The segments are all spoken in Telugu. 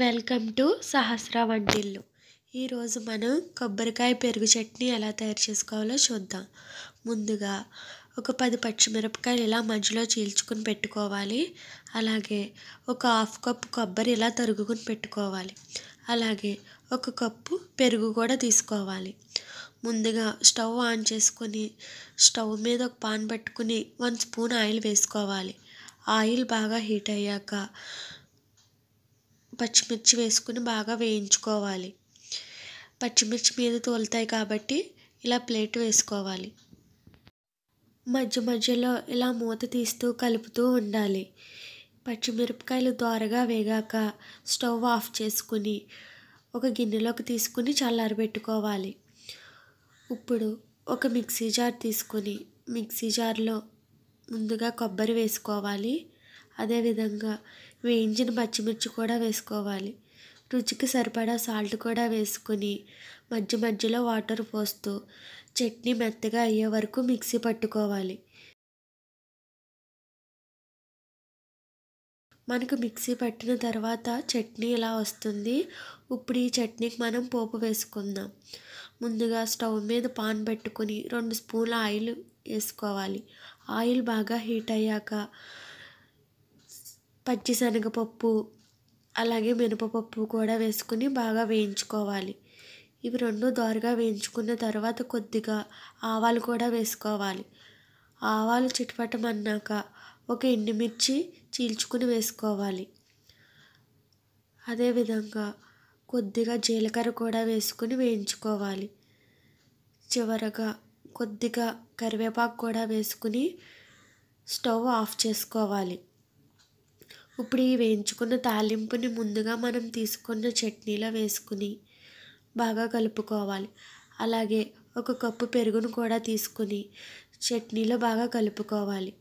వెల్కమ్ టు సహస్ర వంటిల్లు. ఈరోజు మనం కొబ్బరికాయ పెరుగు చట్నీ ఎలా తయారు చేసుకోవాలో చూద్దాం. ముందుగా ఒక పది పచ్చిమిరపకాయలు ఇలా మధ్యలో చీల్చుకుని పెట్టుకోవాలి. అలాగే ఒక హాఫ్ కప్ కొబ్బరి ఇలా తరుగుకుని పెట్టుకోవాలి. అలాగే ఒక కప్పు పెరుగు కూడా తీసుకోవాలి. ముందుగా స్టవ్ ఆన్ చేసుకొని స్టవ్ మీద ఒక పాన్ పెట్టుకుని వన్ స్పూన్ ఆయిల్ వేసుకోవాలి. ఆయిల్ బాగా హీట్ అయ్యాక పచ్చిమిర్చి వేసుకుని బాగా వేయించుకోవాలి. పచ్చిమిర్చి మీద తోలుతాయి కాబట్టి ఇలా ప్లేట్ వేసుకోవాలి. మధ్య మధ్యలో ఇలా మూత తీస్తూ కలుపుతూ ఉండాలి. పచ్చిమిరపకాయలు దోరగా వేగాక స్టవ్ ఆఫ్ చేసుకుని ఒక గిన్నెలోకి తీసుకుని చల్లారబెట్టుకోవాలి ఇప్పుడు ఒక మిక్సీ జార్ తీసుకొని మిక్సీ జార్లో ముందుగా కొబ్బరి వేసుకోవాలి. అదేవిధంగా వేయించిన పచ్చిమిర్చి కూడా వేసుకోవాలి. రుచికి సరిపడా సాల్ట్ కూడా వేసుకొని మధ్య మధ్యలో వాటర్ పోస్తూ చట్నీ మెత్తగా అయ్యే వరకు మిక్సీ పట్టుకోవాలి. మనకు మిక్సీ పట్టిన తర్వాత చట్నీ ఇలా వస్తుంది. ఇప్పుడు ఈ చట్నీకి మనం పోపు వేసుకుందాం. ముందుగా స్టవ్ మీద పాన్ పెట్టుకుని రెండు స్పూన్ల ఆయిల్ వేసుకోవాలి. ఆయిల్ బాగా హీట్ అయ్యాక పచ్చిశనగపప్పు అలాగే మినపపప్పు కూడా వేసుకుని బాగా వేయించుకోవాలి. ఇవి రెండు దోరగా వేయించుకున్న తర్వాత కొద్దిగా ఆవాలు కూడా వేసుకోవాలి. ఆవాలు చిటపటమన్నాక ఒక ఎండుమిర్చి చీల్చుకుని వేసుకోవాలి. అదేవిధంగా కొద్దిగా జీలకర్ర కూడా వేసుకుని వేయించుకోవాలి. చివరగా కొద్దిగా కరివేపాకు కూడా వేసుకుని స్టవ్ ఆఫ్ చేసుకోవాలి. ఇప్పుడు ఈ వేయించుకున్న తాలింపుని ముందుగా మనం తీసుకున్న చట్నీలో వేసుకుని బాగా కలుపుకోవాలి. అలాగే ఒక కప్పు పెరుగును కూడా తీసుకుని చట్నీలో బాగా కలుపుకోవాలి.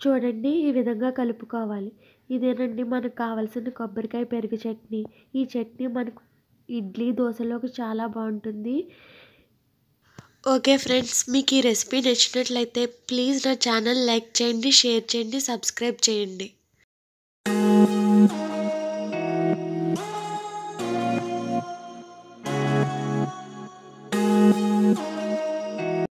చూడండి ఈ విధంగా కలుపుకోవాలి. ఇదేనండి మనకు కావలసిన కొబ్బరికాయ పెరుగు చట్నీ. ఈ చట్నీ మనకు ఇడ్లీ దోశలోకి చాలా బాగుంటుంది. ఓకే ఫ్రెండ్స్ మీకు ఈ రెసిపీ నచ్చినట్లయితే ప్లీజ్ నా ఛానల్ లైక్ చేయండి షేర్ చేయండి సబ్స్క్రైబ్ చేయండి.